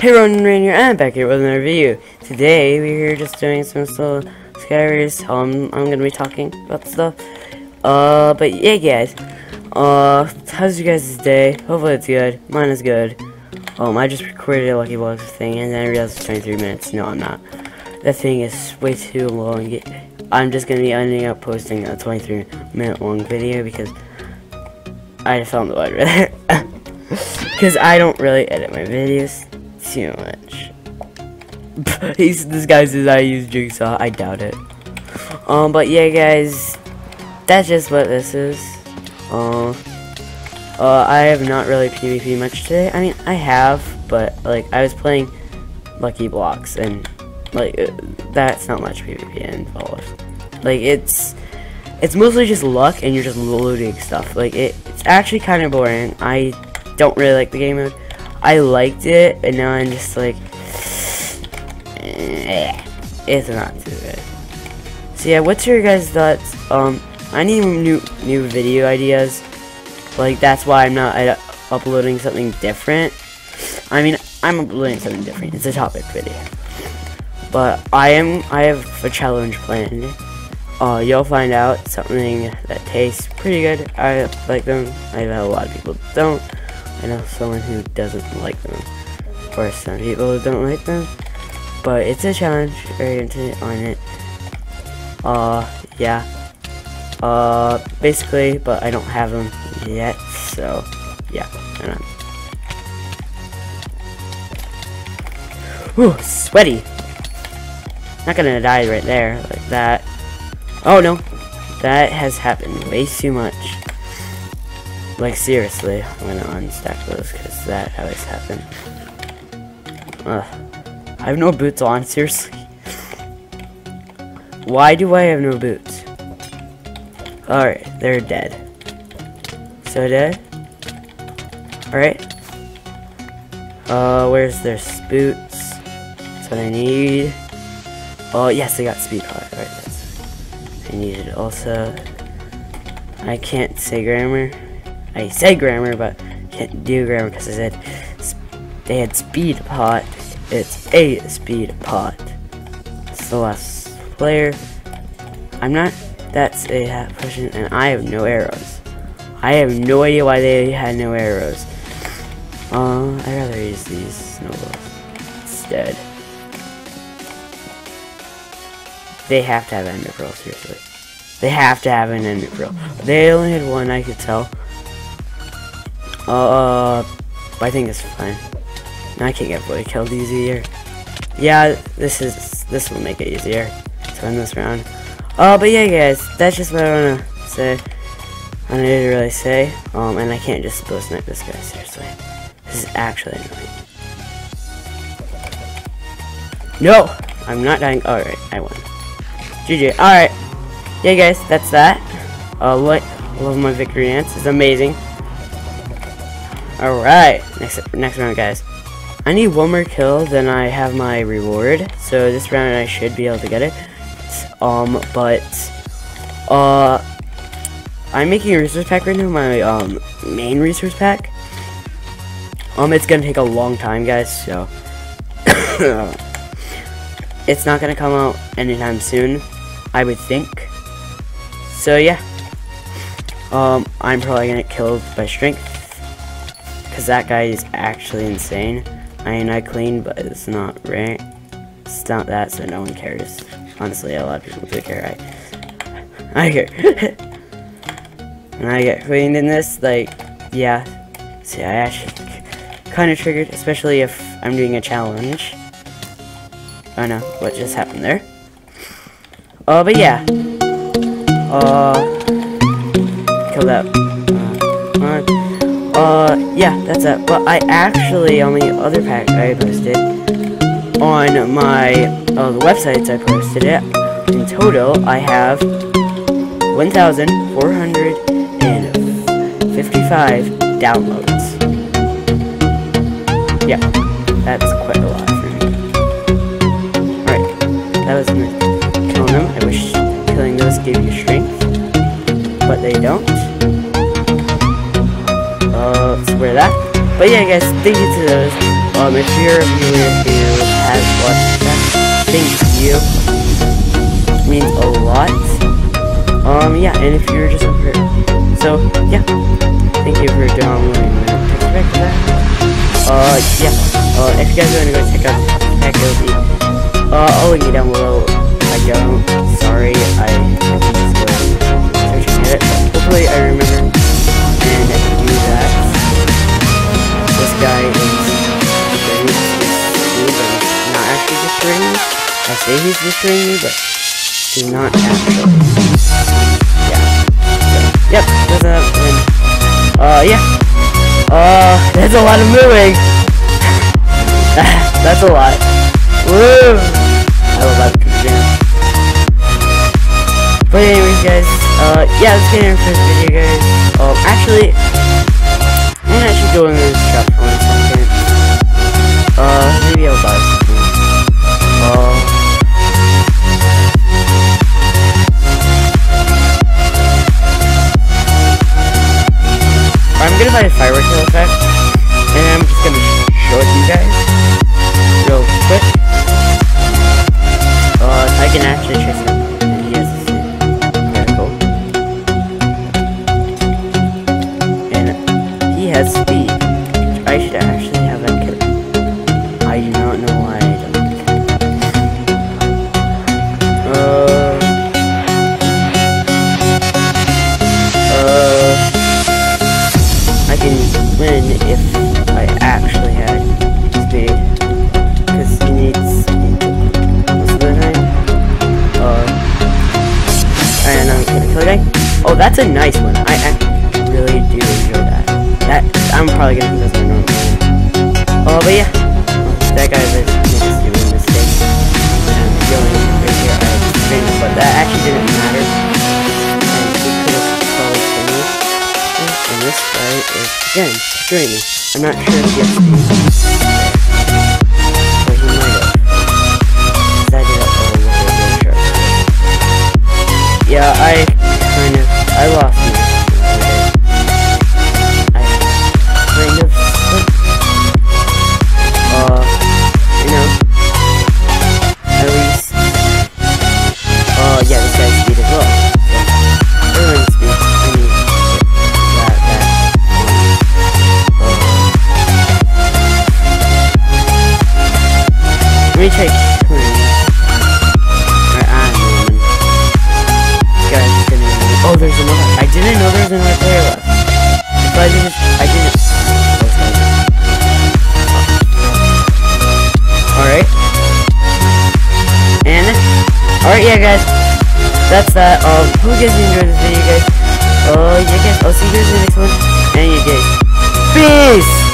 Hey Ronan Rainier, I'm back here with another video. Today we're here just doing some solo SkyWars. Um, I'm gonna be talking about stuff. Uh, but yeah, guys. Uh, how's you guys' day? Hopefully it's good. Mine is good. Um, I just recorded a Lucky Blocks thing and then I realized it's 23 minutes. No, I'm not. That thing is way too long. I'm just gonna be ending up posting a 23 minute long video because I just found the word right there. Because I don't really edit my videos too much. He's, this guy says I use Jigsaw. I doubt it. Um, but yeah, guys, that's just what this is. Uh, uh, I have not really PvP much today. I mean, I have, but like I was playing Lucky Blocks, and like uh, that's not much PvP involved. Like it's it's mostly just luck, and you're just loading stuff. Like it, it's actually kind of boring. I don't really like the game mode. I liked it, and now I'm just like, eh, it's not too good. So yeah, what's your guys' thoughts? Um, I need new new video ideas. Like that's why I'm not uh, uploading something different. I mean, I'm uploading something different. It's a topic video, but I am I have a challenge planned. Uh, you'll find out something that tastes pretty good. I like them. I know a lot of people don't. I know someone who doesn't like them. Or some people don't like them. But it's a challenge oriented on it. Uh, yeah. Uh, basically, but I don't have them yet, so, yeah. Whew, sweaty. Not gonna die right there, like that. Oh no, that has happened way too much. Like, seriously, I'm gonna unstack those, because that always happens. Ugh. I have no boots on, seriously. Why do I have no boots? Alright, they're dead. So dead? Alright. Uh, where's their boots? That's what I need. Oh, yes, I got speed. Alright, that's I needed also. I can't say grammar. I say grammar, but can't do grammar because I said they had speed pot. It's a speed pot. It's the last player. I'm not. That's a hat person, and I have no arrows. I have no idea why they had no arrows. Uh, I'd rather use these snowballs instead. They have to have ender pearl, seriously. They have to have an ender pearl. They only had one, I could tell. Uh, I think it's fine. I can't get fully killed easier. Yeah, this is this will make it easier to this round. Uh, but yeah, guys, that's just what I wanna say. I don't need to really say. Um, and I can't just bow snipe this guy. Seriously, this is actually annoying. No, I'm not dying. All right, I won. GG. All right. Yeah, guys, that's that. Uh, what? love my victory dance. It's amazing. Alright, next next round guys. I need one more kill, then I have my reward. So this round I should be able to get it. Um, but uh I'm making a resource pack right now, my um main resource pack. Um it's gonna take a long time guys, so it's not gonna come out anytime soon, I would think. So yeah. Um I'm probably gonna get killed by strength because that guy is actually insane. I mean, I clean, but it's not right. It's not that, so no one cares. Honestly, a lot of people do care. I, I care. and I get cleaned in this, like, yeah. See, I actually kind of triggered, especially if I'm doing a challenge. Oh no, what just happened there? Oh, but yeah. Uh, kill that. Uh, yeah, that's it. But I actually, on the other pack I posted, on my, uh, the websites I posted it, in total, I have 1,455 downloads. Yeah, that's quite a lot for me. Alright, that was me killing them. I wish killing those gave you strength, but they don't uh, swear that. But yeah, guys, thank you to those Um, if you're a viewer who has watched that, thank you. It means a lot. Um, yeah, and if you're just a so yeah, thank you for downloading that. Uh, yeah. Uh, if you guys want to go check out Tech be uh, I'll link it down below. I don't. Sorry, I just go searching it. Hopefully, I remember say he's destroying me, but he's not actually. Yeah. Yep, there's a win. Uh, yeah. Uh, that's a lot of moving. that's a lot. Woo! I love that. But anyways, guys, uh, yeah, let's get into this video, guys. Gonna buy a firework effect, and I'm just gonna show it to you guys real quick. Uh, I can actually trace him. He has cool. And he has speed. I should have if I actually had speed. Because he needs speed. Uh, and I'm gonna kill guy. Oh, that's a nice one. I, I really do enjoy that. That I'm probably gonna do this one normally. Oh, but yeah. That guy is just doing a mistake. And going right here, I but that actually didn't matter. This guy is, again, streaming. I'm not sure if he has have. Yeah, I kind of, I lost Yeah, guys. That's that. Um, you guys enjoyed this video, guys. Oh, yeah, guys. I'll see you guys in the next one. And you guys. Peace!